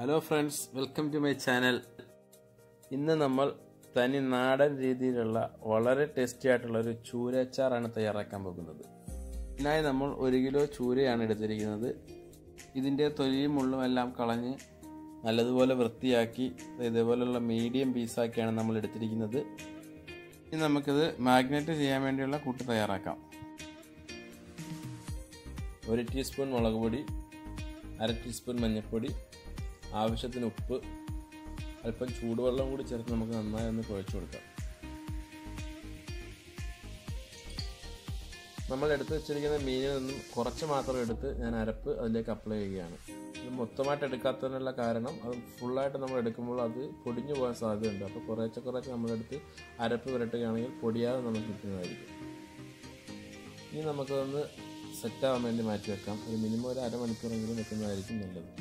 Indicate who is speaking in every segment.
Speaker 1: Hello friends welcome to my channel ഇന്ന് നമ്മൾ തനി നാടൻ രീതിയിലുള്ള വളരെ ടേസ്റ്റി ആയിട്ടുള്ള ഒരു ചൂരച്ചാറാണ് തയ്യാറാക്കാൻ പോകുന്നത്. ഇതിനായി നമ്മൾ ഒരു കിലോ ചൂരയാണ് എടുത്തിരിക്കുന്നത്. ഇതിന്റെ തൊലിയും മുള്ളും എല്ലാം കളഞ്ഞ് നല്ലതുപോലെ വൃത്തിയാക്കി ഇതേപോലെയുള്ള മീഡിയം പീസാക്കിയാണ് നമ്മൾ എടുത്തിരിക്കുന്നത്. ഇനി നമുക്കിത് മാഗ്നറ്റ് ചെയ്യാൻ വേണ്ടിയുള്ള കൂട്ട് തയ്യാറാക്കാം. ഒരു ടീസ്പൂൺ മുളക് പൊടി അര ടീസ്പൂൺ മഞ്ഞൾപ്പൊടി ആവശ്യത്തിന് ഉപ്പ് അല്പം ചൂടുവെള്ളം കൂടി ചേർത്ത് നമുക്ക് നന്നായി ഒന്ന് കുഴച്ചു കൊടുക്കാം. നമ്മൾ എടുത്ത് വെച്ചിരിക്കുന്ന മീനിൽ നിന്നും കുറച്ച് മാത്രം എടുത്ത് ഞാൻ അരപ്പ് അതിലേക്ക് അപ്ലൈ ചെയ്യുകയാണ്. ഇത് മൊത്തമായിട്ട് എടുക്കാത്തതിനുള്ള കാരണം അത് ഫുള്ളായിട്ട് നമ്മൾ എടുക്കുമ്പോൾ അത് പൊടിഞ്ഞു പോകാൻ സാധ്യതയുണ്ട്. അപ്പോൾ കുറേശ്ശെ കുറേശ്ശെ നമ്മളെടുത്ത് അരപ്പ് പുരട്ടുകയാണെങ്കിൽ പൊടിയാതെ നമുക്ക് കിട്ടുന്നതായിരിക്കും. ഇനി നമുക്കതൊന്ന് സെറ്റാവാൻ വേണ്ടി മാറ്റി വെക്കാം. ഒരു മിനിമം ഒരു അരമണിക്കൂറെങ്കിലും വെക്കുന്നതായിരിക്കും നല്ലത്.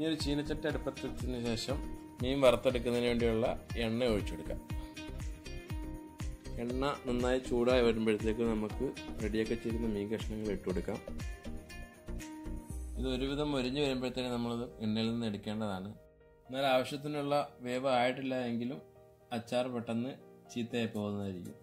Speaker 1: ഇനി ഒരു ചീനച്ചട്ടി അടുപ്പത്തിന് ശേഷം മീൻ വറുത്തെടുക്കുന്നതിന് വേണ്ടിയുള്ള എണ്ണ ഒഴിച്ചെടുക്കാം എണ്ണ നന്നായി ചൂടായി വരുമ്പോഴത്തേക്ക് നമുക്ക് റെഡിയാക്കി ചെയ്യുന്ന മീൻ കഷ്ണങ്ങൾ ഇട്ട് കൊടുക്കാം. ഇത് ഒരുവിധം ഒരിഞ്ഞു വരുമ്പോഴത്തേക്ക് നമ്മളത് എണ്ണയിൽ നിന്ന് എടുക്കേണ്ടതാണ്. എന്നാൽ ആവശ്യത്തിനുള്ള വേവ് ആയിട്ടില്ല എങ്കിലും അച്ചാർ പെട്ടെന്ന് ചീത്തയായി പോകുന്നതായിരിക്കും.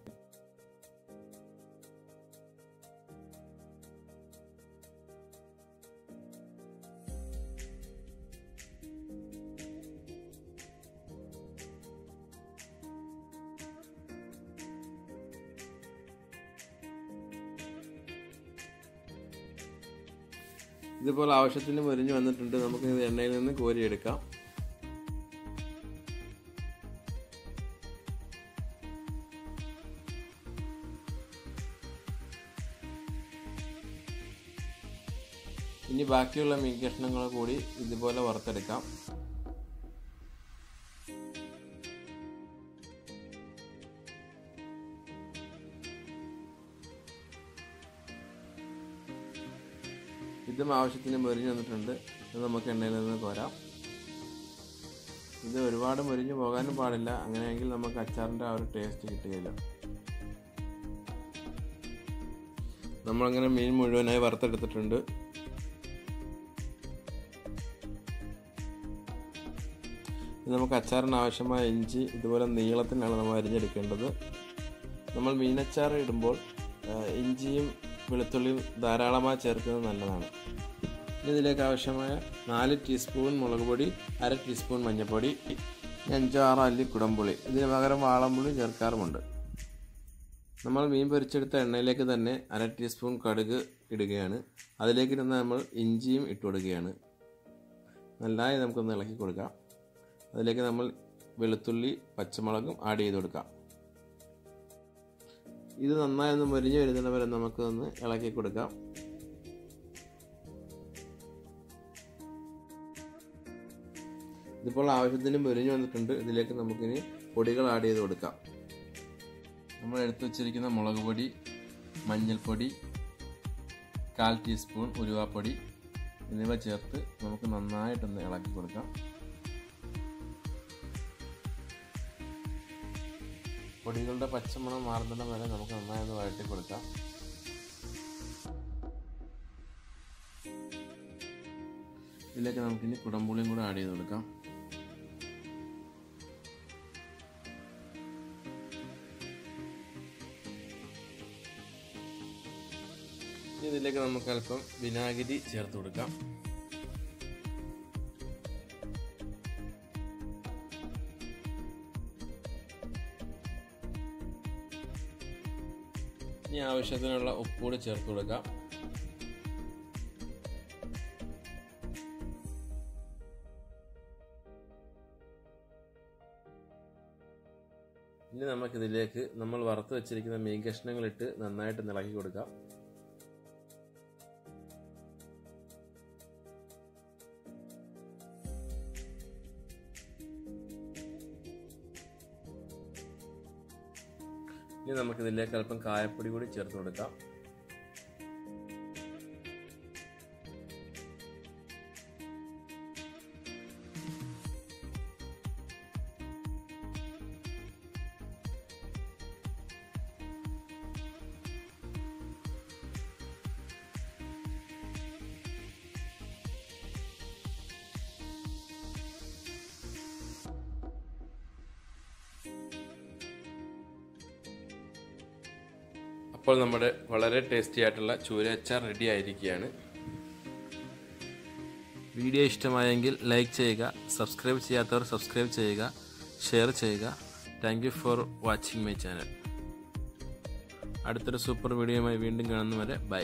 Speaker 1: ഇതുപോലെ ആവശ്യത്തിന് മുരിഞ്ഞു വന്നിട്ടുണ്ട്. നമുക്ക് ഇത് എണ്ണയിൽ നിന്ന് കോരിയെടുക്കാം. ഇനി ബാക്കിയുള്ള മീൻ കഷ്ണങ്ങൾ കൂടി ഇതുപോലെ വറുത്തെടുക്കാം. ഇതും ആവശ്യത്തിന് മുരിഞ്ഞ് വന്നിട്ടുണ്ട്. ഇത് നമുക്ക് എണ്ണയിൽ നിന്ന് കോരാം. ഇത് ഒരുപാട് മുരിഞ്ഞ് പോകാനും പാടില്ല. അങ്ങനെയെങ്കിൽ നമുക്ക് അച്ചാറിന്റെ ആ ഒരു ടേസ്റ്റ് കിട്ടുകയില്ല. നമ്മളങ്ങനെ മീൻ മുഴുവനായി വറുത്തെടുത്തിട്ടുണ്ട്. നമുക്ക് അച്ചാറിന് ആവശ്യമായ ഇഞ്ചി ഇതുപോലെ നീളത്തിനാണ് നമ്മൾ അരിഞ്ഞെടുക്കേണ്ടത്. നമ്മൾ മീനച്ചാർ ഇടുമ്പോൾ ഇഞ്ചിയും വെളുത്തുള്ളിയും ധാരാളമായി ചേർക്കുന്നത് നല്ലതാണ്. ഇതിലേക്ക് ആവശ്യമായ നാല് ടീസ്പൂൺ മുളക് പൊടി അര ടീസ്പൂൺ മഞ്ഞൾപ്പൊടി അഞ്ചോ ആറോ അല്ലി കുടംപുളി. ഇതിന് പകരം വാളംപുളി ചേർക്കാറുമുണ്ട്. നമ്മൾ മീൻ പൊരിച്ചെടുത്ത എണ്ണയിലേക്ക് തന്നെ അര ടീസ്പൂൺ കടുക് ഇടുകയാണ്. അതിലേക്ക് തന്നെ നമ്മൾ ഇഞ്ചിയും ഇട്ട് കൊടുക്കുകയാണ്. നല്ലതായി നമുക്കൊന്ന് ഇളക്കി കൊടുക്കാം. അതിലേക്ക് നമ്മൾ വെളുത്തുള്ളി പച്ചമുളകും ആഡ് ചെയ്ത് കൊടുക്കാം. ഇത് നന്നായി ഒന്ന് മുരിഞ്ഞു വരുന്നത് വരെ നമുക്ക് ഒന്ന് ഇളക്കി കൊടുക്കാം. ഇതിപ്പോൾ ആവശ്യത്തിന് മുരിഞ്ഞു വന്നിട്ടുണ്ട്. ഇതിലേക്ക് നമുക്കിനി പൊടികൾ ആഡ് ചെയ്ത് കൊടുക്കാം. നമ്മൾ എടുത്തു വച്ചിരിക്കുന്ന മുളക് പൊടി മഞ്ഞൾപ്പൊടി കാൽ ടീസ്പൂൺ ഉലുവാപ്പൊടി എന്നിവ ചേർത്ത് നമുക്ക് നന്നായിട്ടൊന്ന് ഇളക്കി കൊടുക്കാം. പൊടികളുടെ പച്ചമണം മാറുന്നിടം വരെ നമുക്ക് നന്നായി ഒന്ന് വഴറ്റി കൊടുക്കാം. ഇതിലേക്ക് നമുക്കിനി കുടംപുളിയും കൂടെ ആഡ് ചെയ്ത് കൊടുക്കാം ഇതിലേക്ക് നമുക്ക് അല്പം വിനാഗിരി ചേർത്ത് കൊടുക്കാം. ഇനി ആവശ്യത്തിനുള്ള ഉപ്പുകൂടി ചേർത്ത് കൊടുക്കാം. ഇനി നമുക്കിതിലേക്ക് നമ്മൾ വറുത്ത് വെച്ചിരിക്കുന്ന മീൻ കഷ്ണങ്ങളിട്ട് നന്നായിട്ട് ഇളക്കി കൊടുക്കാം. ഇനി നമുക്കിതിലേക്ക് അല്പം കായപ്പൊടി കൂടി ചേർത്ത് കൊടുക്കാം. ഇപ്പോൾ നമ്മുടെ വളരെ ടേസ്റ്റി ആയിട്ടുള്ള ചൂര അച്ചാർ റെഡി ആയിരിക്കുകയാണ്. വീഡിയോ ഇഷ്ടമായെങ്കിൽ ലൈക്ക് ചെയ്യുക സബ്സ്ക്രൈബ് ചെയ്യാത്തവർ സബ്സ്ക്രൈബ് ചെയ്യുക ഷെയർ ചെയ്യുക. Thank for watching my channel അടുത്തൊരു സൂപ്പർ വീഡിയോയുമായി വീണ്ടും കാണുന്നവരെ ബൈ